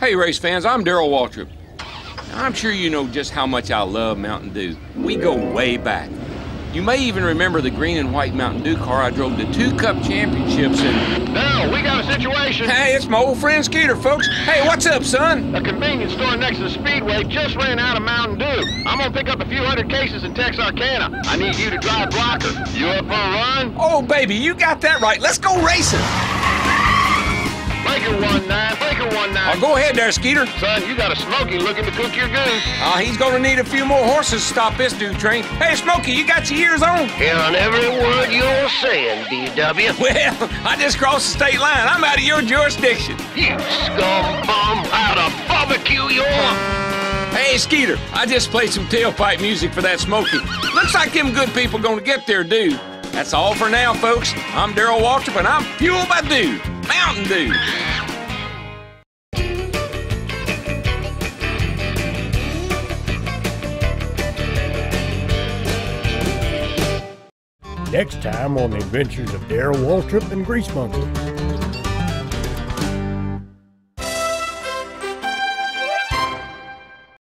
Hey, race fans, I'm Darrell Waltrip. Now, I'm sure you know just how much I love Mountain Dew. We go way back. You may even remember the green and white Mountain Dew car I drove the two cup championships in. Now, we got a situation. Hey, it's my old friend Skeeter, folks. Hey, what's up, son? A convenience store next to the Speedway just ran out of Mountain Dew. I'm gonna pick up a few hundred cases in Texarkana. I need you to drive blocker. You up for a run? Oh, baby, you got that right. Let's go racing. Breaker one nine, breaker one nine. Oh, go ahead there, Skeeter. Son, you got a Smokey looking to cook your goose. Uh, he's gonna need a few more horses to stop this dude train. Hey, Smokey, you got your ears on? Hearing every word you're saying, DW. Well, I just crossed the state line. I'm out of your jurisdiction. You scum bum, how to barbecue your... Hey, Skeeter, I just played some tailpipe music for that Smokey. Looks like them good people gonna get their dude. That's all for now, folks. I'm Darrell Waltrip, and I'm fueled by Dew. Mountain Dew. Next time on the adventures of Darrell Waltrip and Grease Monkey.